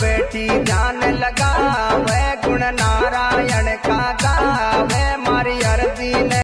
बेटी ध्यान लगा वह गुण नारायण का गा वह मारी अर्जी